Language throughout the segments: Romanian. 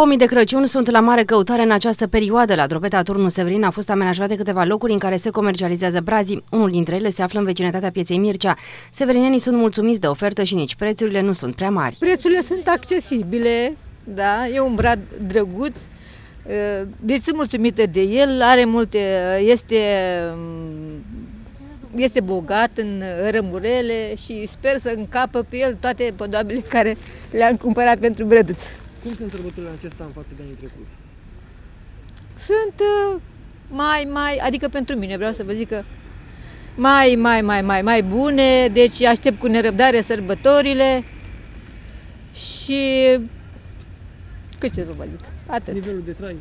Pomii de Crăciun sunt la mare căutare în această perioadă. La Dropeta Turnul Severin a fost amenajate câteva locuri în care se comercializează brazii. Unul dintre ele se află în vecinătatea pieței Mircea. Severinenii sunt mulțumiți de ofertă și nici prețurile nu sunt prea mari. Prețurile sunt accesibile, da, e un brad drăguț, deci sunt mulțumită de el, are multe, este, este bogat în rămurele și sper să încapă pe el toate podoabele care le-am cumpărat pentru brăduț. Cum sunt sărbătorile în acest an față de anii trecuți? Sunt uh, mai, mai, adică pentru mine vreau să vă zic că mai, mai, mai, mai, mai bune, deci aștept cu nerăbdare sărbătorile și cât ce să vă zic, atât. Nivelul de trai,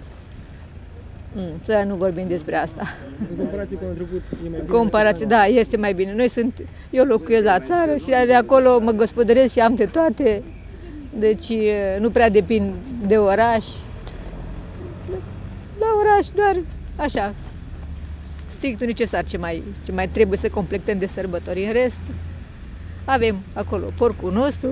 Mm, să nu vorbim despre asta. în comparație cu anul trecut, e mai bine? Comparație, da, este mai bine. Noi sunt, eu locuiesc la țară și de acolo mă gospodăresc și am de toate. Deci e, nu prea depind de oraș. La oraș doar așa, strictul necesar ce mai, ce mai trebuie să completăm de sărbători. În rest, avem acolo porcul nostru,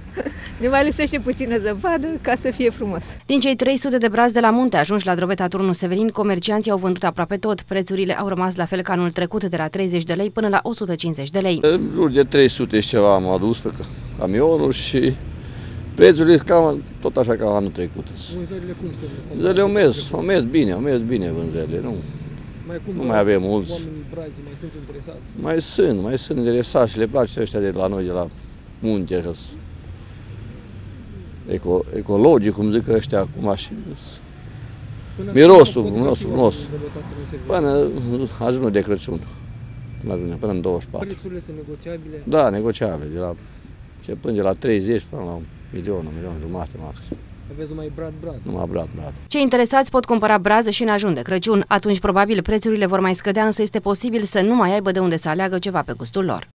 ne mai lipsește puțină zăpadă ca să fie frumos. Din cei 300 de brazi de la munte ajunși la Drobeta Turnul Severin, comercianții au vândut aproape tot. Prețurile au rămas la fel ca anul trecut, de la 30 de lei până la 150 de lei. În jur de 300 și ceva am adus pe camionul și prețurile cam tot așa ca anul trecut. Vânzările cum sunt? Vânzările au mers, au mers bine, au mers bine vânzările, nu. Mai cum Nu mai avem mulți. Oamenii brazii mai sunt interesați. Mai sunt, mai sunt interesați și le place ăștia de la noi, de la munte, că sunt eco, ecologii, cum zic ăștia acum și Până Mirosul, când frumos, pot fi frumos. oamenii de votat în Severin? până ajungă de Crăciun. Până ajunge, până în 24. Prețurile sunt negociabile. Da, negociabile, de la, începând de la 30 până la un milion, un milion jumate maxim. Aveți numai brad brad. Numai brat, brat. Cei interesați pot cumpăra brază și în ajun de Crăciun. Atunci probabil prețurile vor mai scădea, însă este posibil să nu mai aibă de unde să aleagă ceva pe gustul lor.